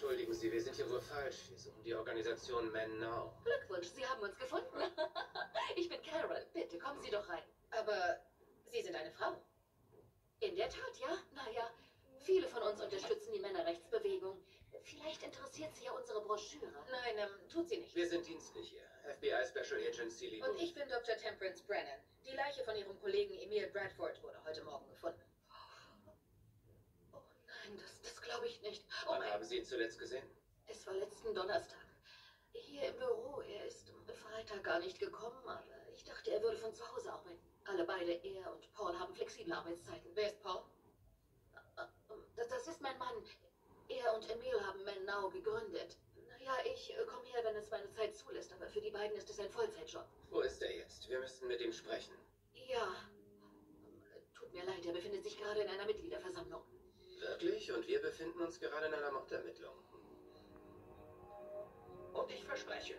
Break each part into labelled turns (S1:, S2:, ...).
S1: Entschuldigen Sie, wir sind hier wohl falsch. Wir suchen die Organisation Men Now.
S2: Glückwunsch, Sie haben uns gefunden. ich bin Carol. Bitte, kommen Sie doch rein.
S3: Aber Sie sind eine Frau.
S2: In der Tat, ja. Naja, viele von uns unterstützen die Männerrechtsbewegung. Vielleicht interessiert Sie ja unsere Broschüre.
S3: Nein, ähm, tut sie nicht.
S1: Wir sind dienstlich hier. FBI Special Agent Seeley.
S3: Und ich bin Dr. Temperance Brennan. Die Leiche von Ihrem Kollegen Emil Bradford wurde heute Morgen gefunden.
S2: Oh nein, das, das glaube ich nicht. Oh
S1: Wann
S2: mein,
S1: haben Sie ihn zuletzt gesehen?
S2: es war letzten Donnerstag. Hier im Büro. Er ist am Freitag gar nicht gekommen, aber ich dachte, er würde von zu Hause arbeiten. Alle beide, er und Paul, haben flexible Arbeitszeiten.
S3: Wer ist Paul?
S2: Das, das ist mein Mann. Er und Emil haben Men Now gegründet. Naja, ich äh, komme her, wenn es meine Zeit zulässt, aber für die beiden ist es ein Vollzeitjob.
S1: Wo ist er jetzt? Wir müssten mit ihm sprechen.
S2: Ja. Tut mir leid, er befindet sich gerade in einer Mitgliederversammlung.
S1: Wirklich? Und wir befinden uns gerade in einer Mordermittlung.
S4: Und ich verspreche,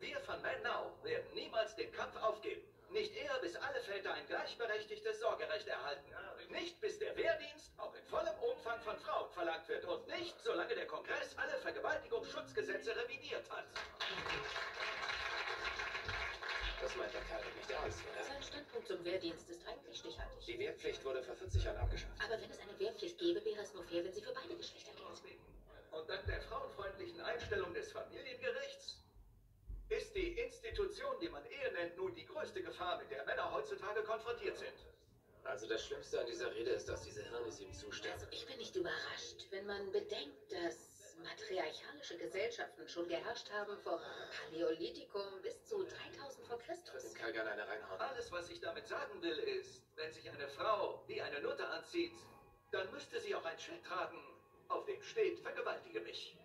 S4: wir von Man Now werden niemals den Kampf aufgeben. Nicht eher, bis alle Väter ein gleichberechtigtes Sorgerecht erhalten. Nicht, bis der Wehrdienst auch in vollem Umfang von Frauen verlangt wird. Und nicht, solange der Kongress alle Vergewaltigungsschutzgesetze revidiert hat.
S1: Das meint der Kerl nicht ernst, oder?
S3: Sein Standpunkt zum Wehrdienst ist eigentlich stichhaltig.
S1: Die Wehrpflicht wurde vor 40 Jahren abgeschafft.
S3: Aber wenn es eine Wehrpflicht gäbe, wäre es nur fair, wenn sie für beide Geschlechter gilt.
S4: Und dank der frauenfreundlichen Einstellung des Familiengerichts ist die Institution, die man Ehe nennt, nun die größte Gefahr, mit der Männer heutzutage konfrontiert sind.
S1: Also das Schlimmste an dieser Rede ist, dass diese Hirne sie ihm zustimmen.
S3: Also ich bin nicht überrascht, wenn man bedenkt, dass matriarchalische Gesellschaften schon geherrscht haben vom Paläolithikum bis zu 3000 vor Christus.
S1: Kerl gerne eine reinhauen.
S4: Alles, was ich damit sagen will, ist, wenn sich eine Frau wie eine Nutte anzieht, dann müsste sie auch ein Schild tragen, auf dem steht, vergewaltige mich.